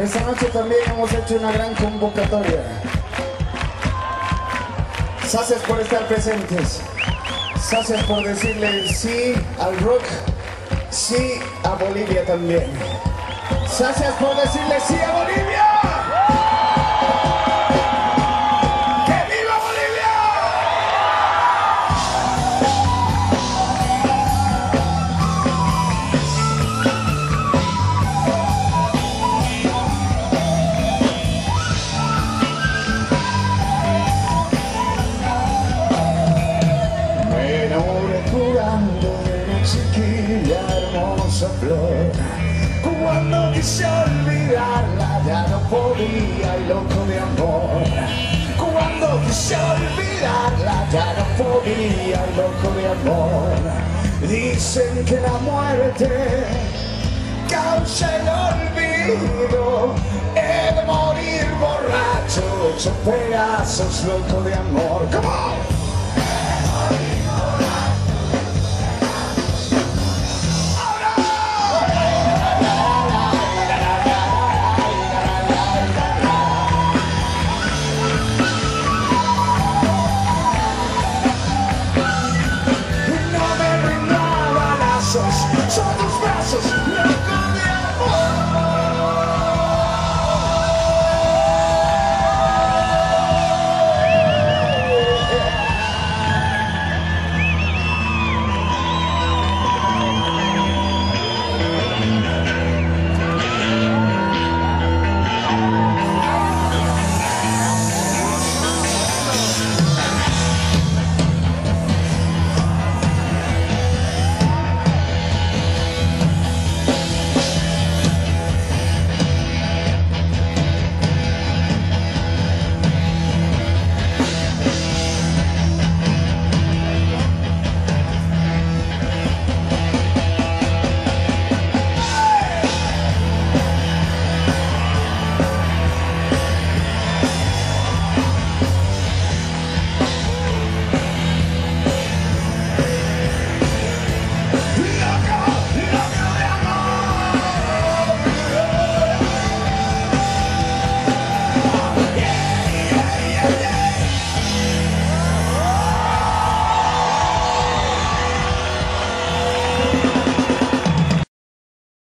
Esta noche también hemos hecho una gran convocatoria. Gracias por estar presentes. Gracias por decirle sí al rock, sí a Bolivia también. Gracias por decirle sí a Bolivia. Cuando quise olvidarla ya no podía y loco de amor. Cuando quise olvidarla ya no podía y loco de amor. Dicen que la muerte causa el olvido. He de morir borracho, hecho pedazos, loco de amor. Come. So